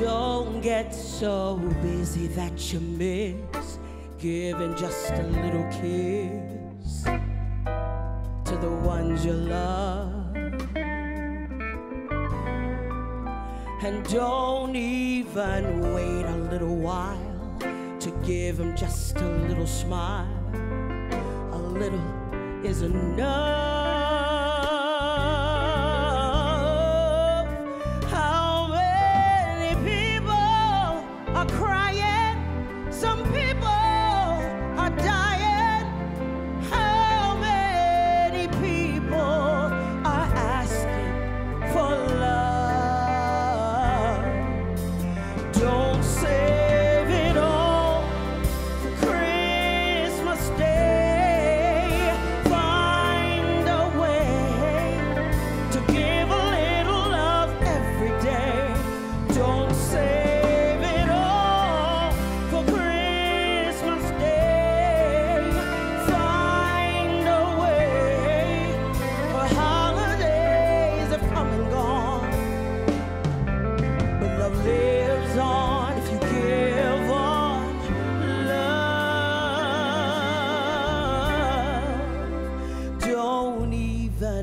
Don't get so busy that you miss giving just a little kiss to the ones you love. And don't even wait a little while to give them just a little smile. A little is enough.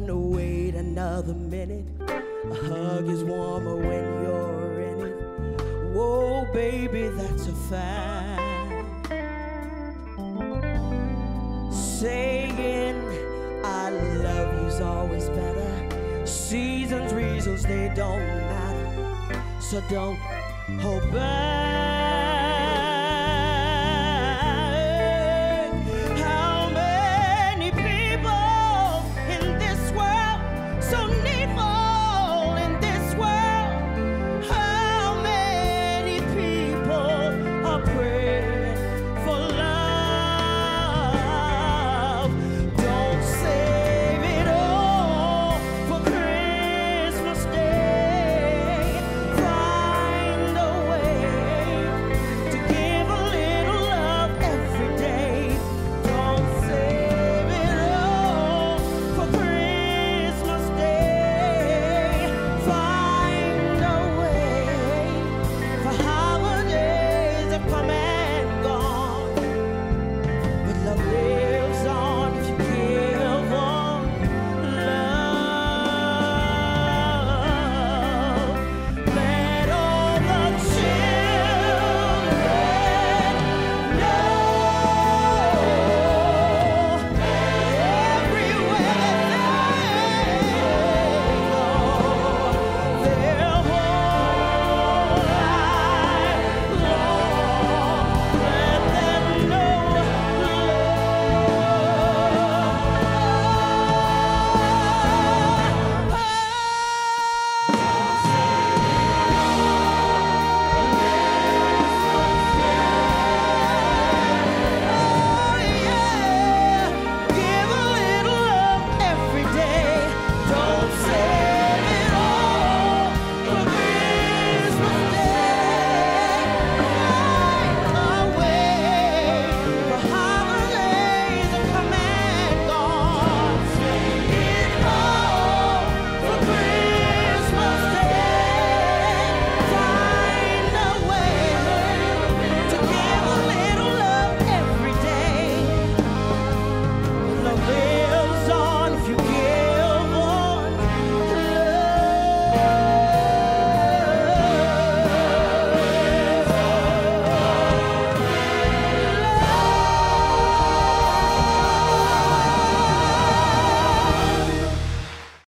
Even wait another minute. A hug is warmer when you're in it. Whoa, baby, that's a fact. Saying I love you's always better. Seasons, reasons, they don't matter. So don't hold back.